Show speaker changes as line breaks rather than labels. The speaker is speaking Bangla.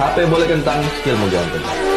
HP boleh kentang skill mau jangan